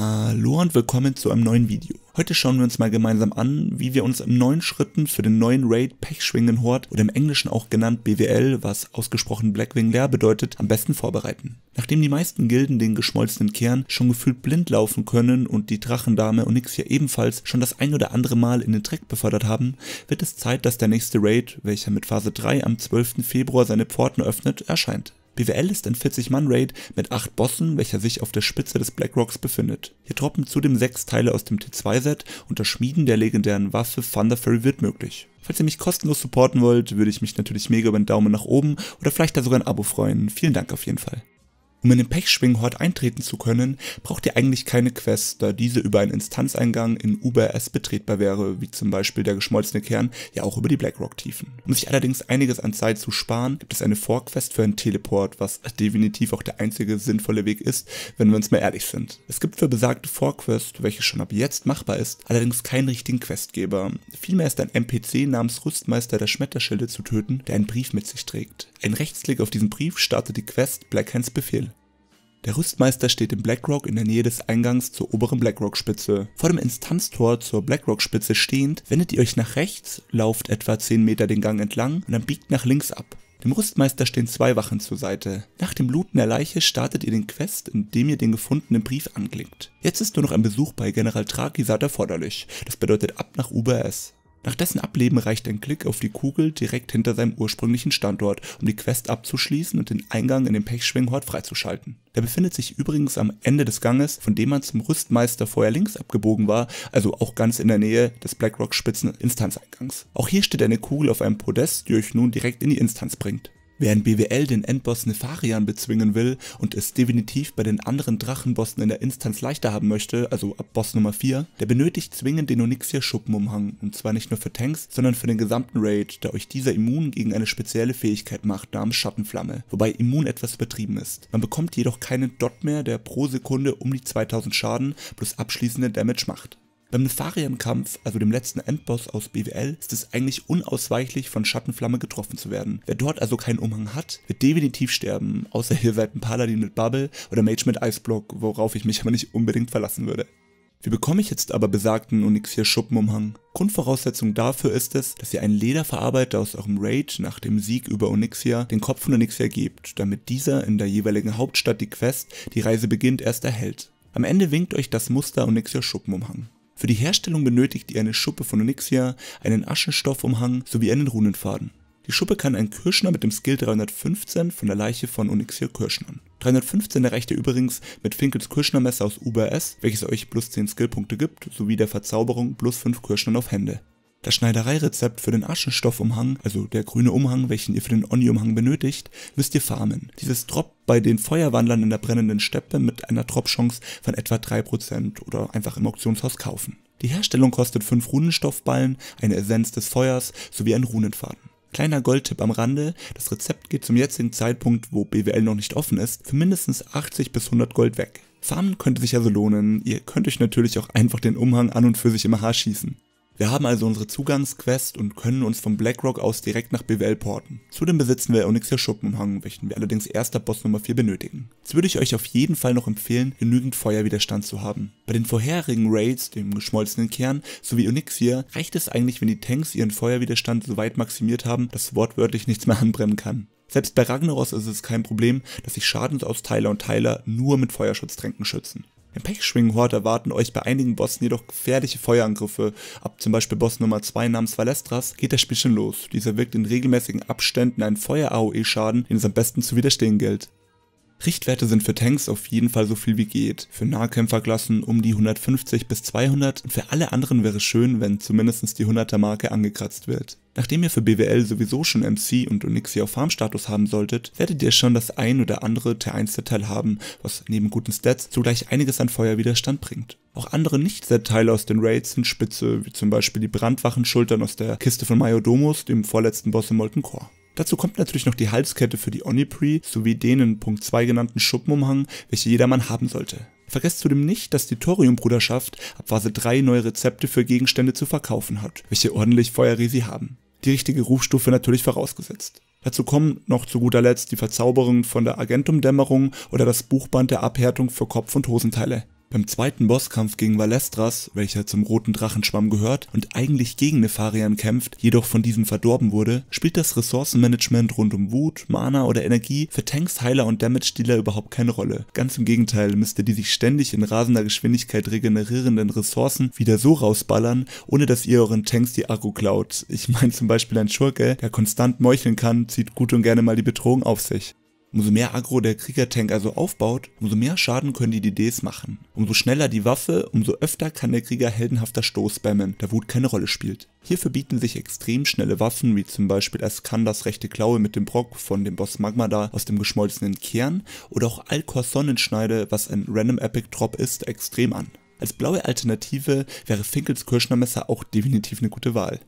Hallo und willkommen zu einem neuen Video. Heute schauen wir uns mal gemeinsam an, wie wir uns im neuen Schritten für den neuen Raid Pechschwingen Horde oder im Englischen auch genannt BWL, was ausgesprochen Blackwing Leer bedeutet, am besten vorbereiten. Nachdem die meisten Gilden den geschmolzenen Kern schon gefühlt blind laufen können und die Drachendame Onyxia ebenfalls schon das ein oder andere Mal in den Dreck befördert haben, wird es Zeit, dass der nächste Raid, welcher mit Phase 3 am 12. Februar seine Pforten öffnet, erscheint. BWL ist ein 40-Mann-Raid mit 8 Bossen, welcher sich auf der Spitze des Blackrocks befindet. Hier droppen zudem 6 Teile aus dem T2-Set und das Schmieden der legendären Waffe Thunder Fury wird möglich. Falls ihr mich kostenlos supporten wollt, würde ich mich natürlich mega über einen Daumen nach oben oder vielleicht da sogar ein Abo freuen. Vielen Dank auf jeden Fall. Um in den Pechschwing-Hort eintreten zu können, braucht ihr eigentlich keine Quest, da diese über einen Instanzeingang in UBS betretbar wäre, wie zum Beispiel der geschmolzene Kern, ja auch über die Blackrock-Tiefen. Um sich allerdings einiges an Zeit zu sparen, gibt es eine Vorquest für einen Teleport, was definitiv auch der einzige sinnvolle Weg ist, wenn wir uns mal ehrlich sind. Es gibt für besagte Vorquest, welche schon ab jetzt machbar ist, allerdings keinen richtigen Questgeber. Vielmehr ist ein NPC namens Rüstmeister der Schmetterschilde zu töten, der einen Brief mit sich trägt. Ein Rechtsklick auf diesen Brief startet die Quest Blackhands Befehl. Der Rüstmeister steht im Blackrock in der Nähe des Eingangs zur oberen Blackrock-Spitze. Vor dem Instanztor zur Blackrock-Spitze stehend, wendet ihr euch nach rechts, lauft etwa 10 Meter den Gang entlang und dann biegt nach links ab. Dem Rüstmeister stehen zwei Wachen zur Seite. Nach dem Bluten der Leiche startet ihr den Quest, indem ihr den gefundenen Brief anklickt. Jetzt ist nur noch ein Besuch bei General Trakisat erforderlich. Das bedeutet ab nach UBS. Nach dessen Ableben reicht ein Klick auf die Kugel direkt hinter seinem ursprünglichen Standort, um die Quest abzuschließen und den Eingang in den Pechschwinghort freizuschalten. Der befindet sich übrigens am Ende des Ganges, von dem man zum Rüstmeister vorher links abgebogen war, also auch ganz in der Nähe des Blackrock Spitzen Instanzeingangs. Auch hier steht eine Kugel auf einem Podest, die euch nun direkt in die Instanz bringt. Wer in BWL den Endboss Nefarian bezwingen will und es definitiv bei den anderen Drachenbossen in der Instanz leichter haben möchte, also ab Boss Nummer 4, der benötigt zwingend den Onyxia Schuppenumhang und zwar nicht nur für Tanks, sondern für den gesamten Raid, da euch dieser immun gegen eine spezielle Fähigkeit macht namens Schattenflamme, wobei immun etwas übertrieben ist. Man bekommt jedoch keinen Dot mehr, der pro Sekunde um die 2000 Schaden plus abschließende Damage macht. Beim Nefarian-Kampf, also dem letzten Endboss aus BWL, ist es eigentlich unausweichlich von Schattenflamme getroffen zu werden. Wer dort also keinen Umhang hat, wird definitiv sterben, außer ihr seid ein Paladin mit Bubble oder Mage mit Eisblock, worauf ich mich aber nicht unbedingt verlassen würde. Wie bekomme ich jetzt aber besagten Onyxia Schuppenumhang? Grundvoraussetzung dafür ist es, dass ihr einen Lederverarbeiter aus eurem Raid nach dem Sieg über Onyxia den Kopf von Onyxia gebt, damit dieser in der jeweiligen Hauptstadt die Quest, die Reise beginnt, erst erhält. Am Ende winkt euch das Muster Onyxia Schuppenumhang. Für die Herstellung benötigt ihr eine Schuppe von Onyxia, einen Aschenstoffumhang sowie einen Runenfaden. Die Schuppe kann ein Kirschner mit dem Skill 315 von der Leiche von Onyxia Kirschnern. 315 erreicht ihr übrigens mit Finkels Kirschnermesser aus UBS, welches euch plus 10 Skillpunkte gibt, sowie der Verzauberung plus 5 Kirschnern auf Hände. Das Schneidereirezept für den Aschenstoffumhang, also der grüne Umhang, welchen ihr für den Oni-Umhang benötigt, müsst ihr farmen. Dieses droppt bei den Feuerwandlern in der brennenden Steppe mit einer Drop-Chance von etwa 3% oder einfach im Auktionshaus kaufen. Die Herstellung kostet 5 Runenstoffballen, eine Essenz des Feuers sowie einen Runenfaden. Kleiner Goldtipp am Rande, das Rezept geht zum jetzigen Zeitpunkt, wo BWL noch nicht offen ist, für mindestens 80 bis 100 Gold weg. Farmen könnte sich also lohnen, ihr könnt euch natürlich auch einfach den Umhang an und für sich im Haar schießen. Wir haben also unsere Zugangsquest und können uns vom Blackrock aus direkt nach BWL porten. Zudem besitzen wir Onyxia Schuppenumhang, welchen wir allerdings erst ab Boss Nummer 4 benötigen. Jetzt würde ich euch auf jeden Fall noch empfehlen, genügend Feuerwiderstand zu haben. Bei den vorherigen Raids, dem geschmolzenen Kern, sowie Onyxia, reicht es eigentlich, wenn die Tanks ihren Feuerwiderstand so weit maximiert haben, dass wortwörtlich nichts mehr anbrennen kann. Selbst bei Ragnaros ist es kein Problem, dass sich Schadensausteiler und Teiler nur mit Feuerschutztränken schützen. Im Pechschwingen-Hort erwarten euch bei einigen Bossen jedoch gefährliche Feuerangriffe. Ab zum Beispiel Boss Nummer 2 namens Valestras geht das Spiel schon los. Dieser wirkt in regelmäßigen Abständen einen Feuer-AOE-Schaden, den es am besten zu widerstehen gilt. Richtwerte sind für Tanks auf jeden Fall so viel wie geht. Für Nahkämpferklassen um die 150 bis 200 und für alle anderen wäre es schön, wenn zumindest die 100er Marke angekratzt wird. Nachdem ihr für BWL sowieso schon MC und Onyxia auf Farmstatus haben solltet, werdet ihr schon das ein oder andere T1-Detail haben, was neben guten Stats zugleich einiges an Feuerwiderstand bringt. Auch andere Nicht-Set-Teile aus den Raids sind spitze, wie zum Beispiel die Brandwachenschultern aus der Kiste von Majodomus, dem vorletzten Boss im Molten Core. Dazu kommt natürlich noch die Halskette für die Onipri sowie den in Punkt 2 genannten Schuppenumhang, welche jedermann haben sollte. Vergesst zudem nicht, dass die Thorium-Bruderschaft ab Phase 3 neue Rezepte für Gegenstände zu verkaufen hat, welche ordentlich Feuerresi haben. Die richtige Rufstufe natürlich vorausgesetzt. Dazu kommen noch zu guter Letzt die Verzauberung von der Agentum-Dämmerung oder das Buchband der Abhärtung für Kopf- und Hosenteile. Beim zweiten Bosskampf gegen Valestras, welcher zum roten Drachenschwamm gehört und eigentlich gegen Nefarian kämpft, jedoch von diesem verdorben wurde, spielt das Ressourcenmanagement rund um Wut, Mana oder Energie für Tanks, Heiler und Damage-Dealer überhaupt keine Rolle. Ganz im Gegenteil müsst ihr die sich ständig in rasender Geschwindigkeit regenerierenden Ressourcen wieder so rausballern, ohne dass ihr euren Tanks die Akku klaut. Ich meine zum Beispiel ein Schurke, der konstant meucheln kann, zieht gut und gerne mal die Bedrohung auf sich. Umso mehr Aggro der Kriegertank also aufbaut, umso mehr Schaden können die DDs machen. Umso schneller die Waffe, umso öfter kann der Krieger heldenhafter Stoß spammen, da Wut keine Rolle spielt. Hierfür bieten sich extrem schnelle Waffen, wie zum Beispiel Askandars rechte Klaue mit dem Brock von dem Boss Magmada aus dem geschmolzenen Kern oder auch Alcor Sonnenschneide, was ein Random Epic Drop ist, extrem an. Als blaue Alternative wäre Finkels Kirschner Messer auch definitiv eine gute Wahl.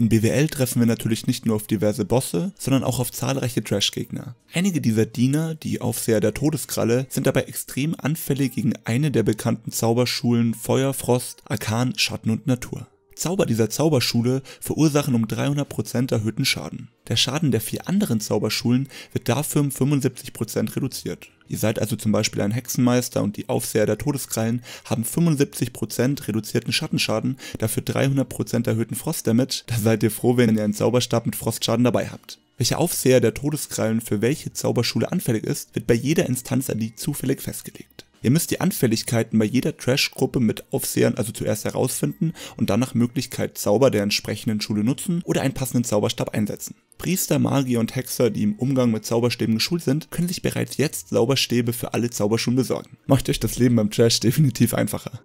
In BWL treffen wir natürlich nicht nur auf diverse Bosse, sondern auch auf zahlreiche Trash-Gegner. Einige dieser Diener, die Aufseher der Todeskralle, sind dabei extrem anfällig gegen eine der bekannten Zauberschulen Feuer, Frost, Arkan, Schatten und Natur. Zauber dieser Zauberschule verursachen um 300% erhöhten Schaden. Der Schaden der vier anderen Zauberschulen wird dafür um 75% reduziert. Ihr seid also zum Beispiel ein Hexenmeister und die Aufseher der Todeskrallen haben 75% reduzierten Schattenschaden, dafür 300% erhöhten Frostdamage, da seid ihr froh, wenn ihr einen Zauberstab mit Frostschaden dabei habt. Welcher Aufseher der Todeskrallen für welche Zauberschule anfällig ist, wird bei jeder Instanz an die zufällig festgelegt. Ihr müsst die Anfälligkeiten bei jeder Trash-Gruppe mit Aufsehern also zuerst herausfinden und dann nach Möglichkeit Zauber der entsprechenden Schule nutzen oder einen passenden Zauberstab einsetzen. Priester, Magier und Hexer, die im Umgang mit Zauberstäben geschult sind, können sich bereits jetzt Zauberstäbe für alle Zauberschulen besorgen. Macht euch das Leben beim Trash definitiv einfacher.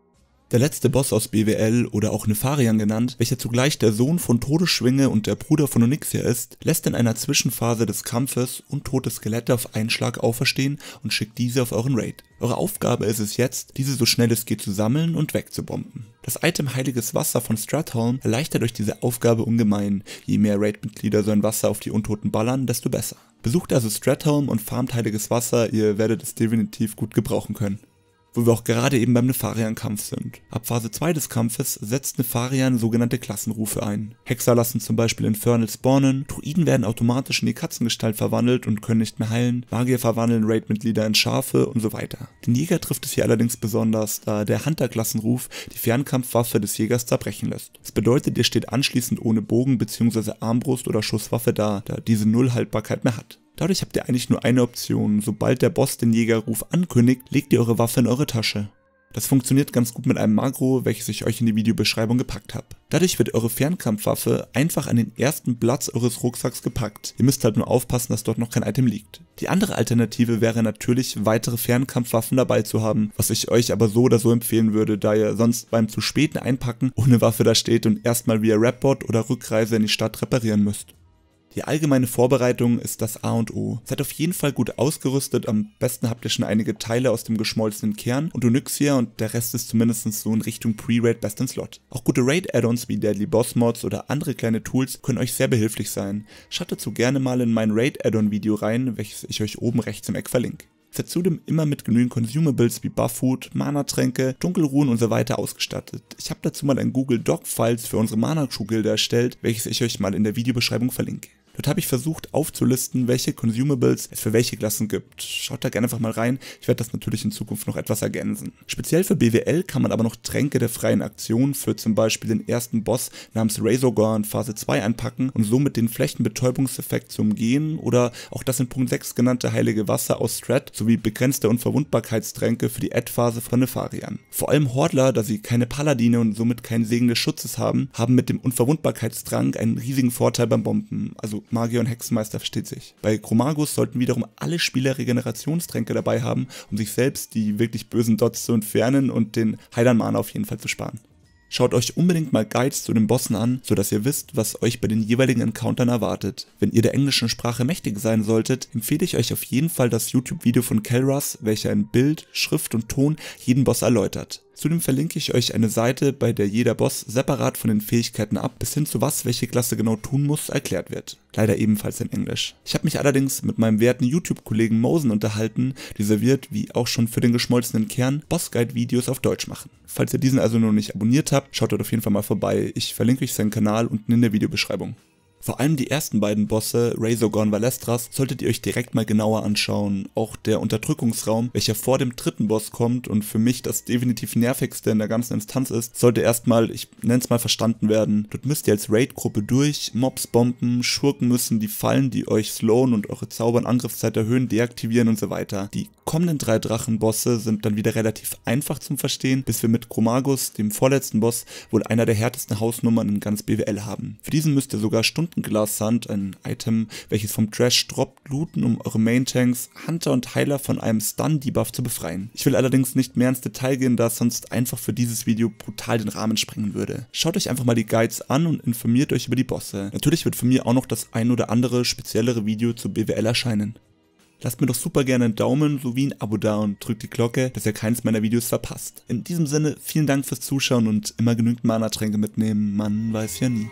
Der letzte Boss aus BWL oder auch Nefarian genannt, welcher zugleich der Sohn von Todesschwinge und der Bruder von Onyxia ist, lässt in einer Zwischenphase des Kampfes untote Skelette auf einen Schlag auferstehen und schickt diese auf euren Raid. Eure Aufgabe ist es jetzt, diese so schnell es geht zu sammeln und wegzubomben. Das Item Heiliges Wasser von Stratholm erleichtert euch diese Aufgabe ungemein. Je mehr Raid-Mitglieder so ein Wasser auf die Untoten ballern, desto besser. Besucht also Stratholm und farmt Heiliges Wasser, ihr werdet es definitiv gut gebrauchen können wo wir auch gerade eben beim Nefarian-Kampf sind. Ab Phase 2 des Kampfes setzt Nefarian sogenannte Klassenrufe ein. Hexer lassen zum Beispiel Infernal spawnen, Druiden werden automatisch in die Katzengestalt verwandelt und können nicht mehr heilen, Magier verwandeln Raid-Mitglieder in Schafe und so weiter. Den Jäger trifft es hier allerdings besonders, da der Hunter-Klassenruf die Fernkampfwaffe des Jägers zerbrechen lässt. Das bedeutet, ihr steht anschließend ohne Bogen bzw. Armbrust oder Schusswaffe da, da diese Null Haltbarkeit mehr hat. Dadurch habt ihr eigentlich nur eine Option. Sobald der Boss den Jägerruf ankündigt, legt ihr eure Waffe in eure Tasche. Das funktioniert ganz gut mit einem Magro, welches ich euch in die Videobeschreibung gepackt habe. Dadurch wird eure Fernkampfwaffe einfach an den ersten Platz eures Rucksacks gepackt. Ihr müsst halt nur aufpassen, dass dort noch kein Item liegt. Die andere Alternative wäre natürlich, weitere Fernkampfwaffen dabei zu haben, was ich euch aber so oder so empfehlen würde, da ihr sonst beim zu späten Einpacken ohne Waffe da steht und erstmal via Rapbot oder Rückreise in die Stadt reparieren müsst. Die allgemeine Vorbereitung ist das A und O. Seid auf jeden Fall gut ausgerüstet, am besten habt ihr schon einige Teile aus dem geschmolzenen Kern und Onyxia und der Rest ist zumindest so in Richtung Pre-Raid best in Slot. Auch gute Raid-Add-ons wie Deadly Boss Mods oder andere kleine Tools können euch sehr behilflich sein. Schaut dazu gerne mal in mein Raid-Add-on Video rein, welches ich euch oben rechts im Eck verlinke. Seid zudem immer mit genügend Consumables wie Bufffood, Mana-Tränke, Dunkelruhen und so weiter ausgestattet. Ich habe dazu mal ein Google Doc-Files für unsere Mana-Crew-Gilde erstellt, welches ich euch mal in der Videobeschreibung verlinke. Dort habe ich versucht aufzulisten, welche Consumables es für welche Klassen gibt. Schaut da gerne einfach mal rein. Ich werde das natürlich in Zukunft noch etwas ergänzen. Speziell für BWL kann man aber noch Tränke der freien Aktion für zum Beispiel den ersten Boss namens Razorgore Phase 2 einpacken und somit den Flächenbetäubungseffekt zu umgehen oder auch das in Punkt 6 genannte heilige Wasser aus Strat sowie begrenzte Unverwundbarkeitstränke für die Ad-Phase von Nefarian. Vor allem Hordler, da sie keine Paladine und somit keinen Segen des Schutzes haben, haben mit dem Unverwundbarkeitstrank einen riesigen Vorteil beim Bomben. Also Magier und Hexenmeister versteht sich. Bei Chromagus sollten wiederum alle Spieler Regenerationstränke dabei haben, um sich selbst die wirklich bösen Dots zu entfernen und den Heilern Mana auf jeden Fall zu sparen. Schaut euch unbedingt mal Guides zu den Bossen an, sodass ihr wisst, was euch bei den jeweiligen Encountern erwartet. Wenn ihr der englischen Sprache mächtig sein solltet, empfehle ich euch auf jeden Fall das YouTube-Video von Kelras, welcher in Bild, Schrift und Ton jeden Boss erläutert. Zudem verlinke ich euch eine Seite, bei der jeder Boss separat von den Fähigkeiten ab bis hin zu was welche Klasse genau tun muss erklärt wird. Leider ebenfalls in Englisch. Ich habe mich allerdings mit meinem werten YouTube-Kollegen Mosen unterhalten, dieser wird, wie auch schon für den geschmolzenen Kern, Bossguide-Videos auf Deutsch machen. Falls ihr diesen also noch nicht abonniert habt, schaut dort auf jeden Fall mal vorbei. Ich verlinke euch seinen Kanal unten in der Videobeschreibung. Vor allem die ersten beiden Bosse, Razorgon Valestras, solltet ihr euch direkt mal genauer anschauen. Auch der Unterdrückungsraum, welcher vor dem dritten Boss kommt und für mich das definitiv nervigste in der ganzen Instanz ist, sollte erstmal, ich nenne es mal, verstanden werden. Dort müsst ihr als Raid-Gruppe durch, Mobs bomben, Schurken müssen die Fallen, die euch slowen und eure Zaubern Angriffszeit erhöhen, deaktivieren und so weiter. Die kommenden drei Drachenbosse sind dann wieder relativ einfach zum Verstehen, bis wir mit Chromagus, dem vorletzten Boss, wohl einer der härtesten Hausnummern in ganz BWL haben. Für diesen müsst ihr sogar Stundenglas Sand, ein Item, welches vom Trash droppt, looten, um eure Main-Tanks, Hunter und Heiler von einem Stun-Debuff zu befreien. Ich will allerdings nicht mehr ins Detail gehen, da es sonst einfach für dieses Video brutal den Rahmen sprengen würde. Schaut euch einfach mal die Guides an und informiert euch über die Bosse. Natürlich wird von mir auch noch das ein oder andere speziellere Video zu BWL erscheinen. Lasst mir doch super gerne einen Daumen sowie ein Abo da und drückt die Glocke, dass ihr keins meiner Videos verpasst. In diesem Sinne, vielen Dank fürs Zuschauen und immer genügend Mana-Tränke mitnehmen, man weiß ja nie.